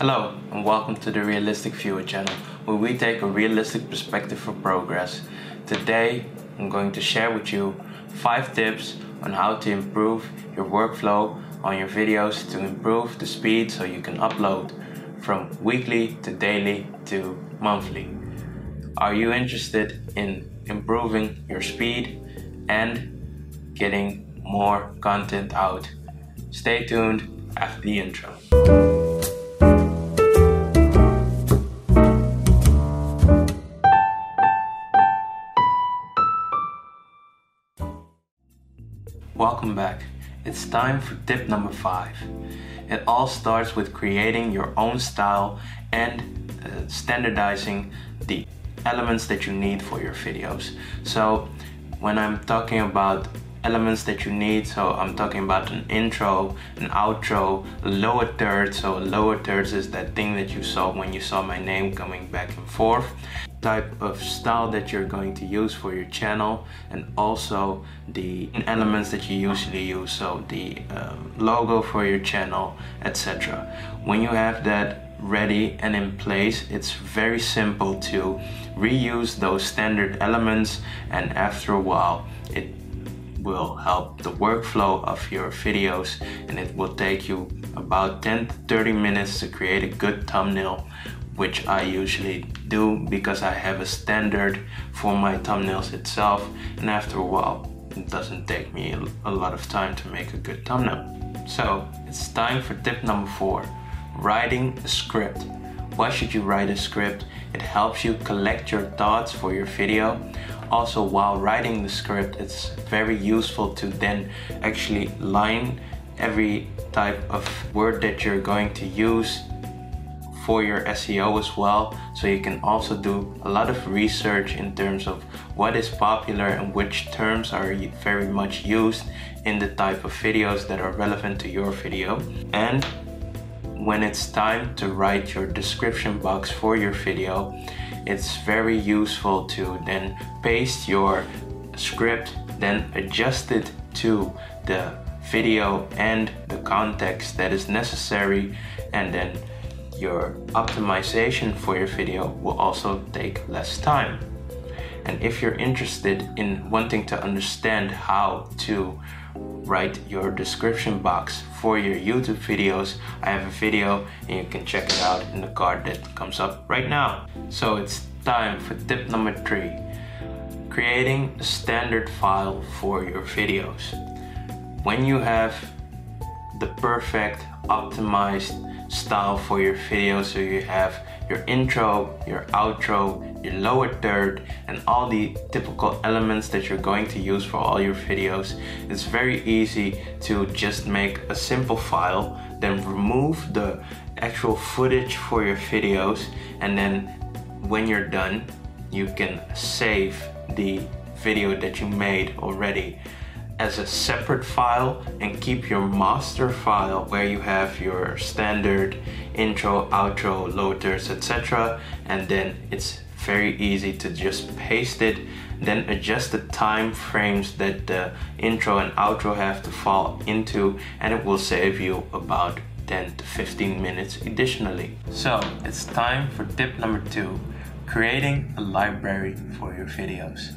Hello, and welcome to the Realistic Viewer channel, where we take a realistic perspective for progress. Today, I'm going to share with you 5 tips on how to improve your workflow on your videos to improve the speed so you can upload from weekly to daily to monthly. Are you interested in improving your speed and getting more content out? Stay tuned after the intro. Welcome back. It's time for tip number five. It all starts with creating your own style and uh, standardizing the elements that you need for your videos. So when I'm talking about elements that you need, so I'm talking about an intro, an outro, a lower third. So lower thirds is that thing that you saw when you saw my name coming back and forth type of style that you're going to use for your channel and also the elements that you usually use so the um, logo for your channel etc when you have that ready and in place it's very simple to reuse those standard elements and after a while it will help the workflow of your videos and it will take you about 10 to 30 minutes to create a good thumbnail which I usually do because I have a standard for my thumbnails itself and after a while it doesn't take me a lot of time to make a good thumbnail. So it's time for tip number four writing a script. Why should you write a script? It helps you collect your thoughts for your video. Also, while writing the script, it's very useful to then actually line every type of word that you're going to use for your SEO as well. So you can also do a lot of research in terms of what is popular and which terms are very much used in the type of videos that are relevant to your video. And when it's time to write your description box for your video, it's very useful to then paste your script, then adjust it to the video and the context that is necessary, and then your optimization for your video will also take less time. And if you're interested in wanting to understand how to write your description box for your YouTube videos, I have a video and you can check it out in the card that comes up right now. So it's time for tip number three, creating a standard file for your videos. When you have the perfect optimized style for your video so you have your intro, your outro, your lower third and all the typical elements that you're going to use for all your videos. It's very easy to just make a simple file then remove the actual footage for your videos and then when you're done you can save the video that you made already as a separate file and keep your master file where you have your standard intro, outro, loaders, etc. And then it's very easy to just paste it, then adjust the time frames that the intro and outro have to fall into and it will save you about 10 to 15 minutes additionally. So it's time for tip number two, creating a library for your videos.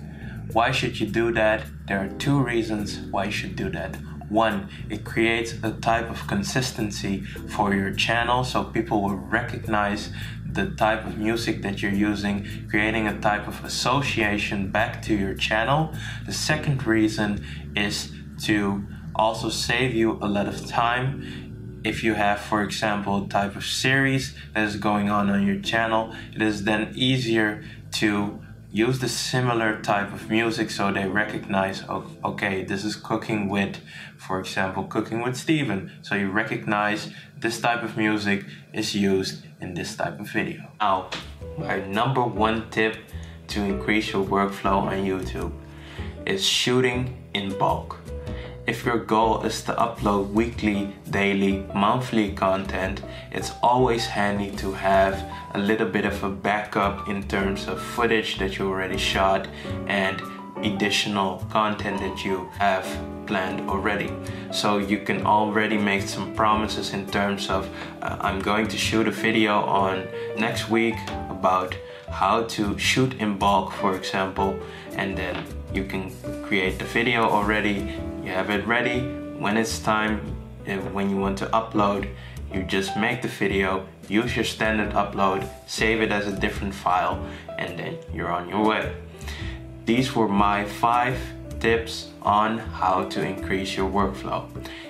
Why should you do that? There are two reasons why you should do that. One, it creates a type of consistency for your channel so people will recognize the type of music that you're using, creating a type of association back to your channel. The second reason is to also save you a lot of time if you have, for example, a type of series that is going on on your channel, it is then easier to use the similar type of music so they recognize okay this is cooking with for example cooking with Steven. So you recognize this type of music is used in this type of video. Now my number one tip to increase your workflow on YouTube is shooting in bulk if your goal is to upload weekly, daily, monthly content, it's always handy to have a little bit of a backup in terms of footage that you already shot and additional content that you have planned already. So you can already make some promises in terms of uh, I'm going to shoot a video on next week about how to shoot in bulk, for example, and then you can create the video already. You have it ready when it's time, uh, when you want to upload, you just make the video, use your standard upload, save it as a different file, and then you're on your way. These were my five tips on how to increase your workflow.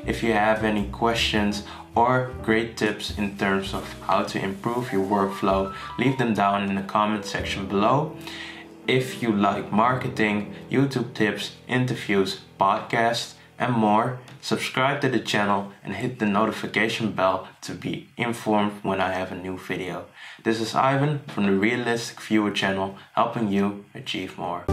If you have any questions or great tips in terms of how to improve your workflow, leave them down in the comment section below. If you like marketing, YouTube tips, interviews, podcasts, and more, subscribe to the channel and hit the notification bell to be informed when I have a new video. This is Ivan from the Realistic Viewer channel helping you achieve more.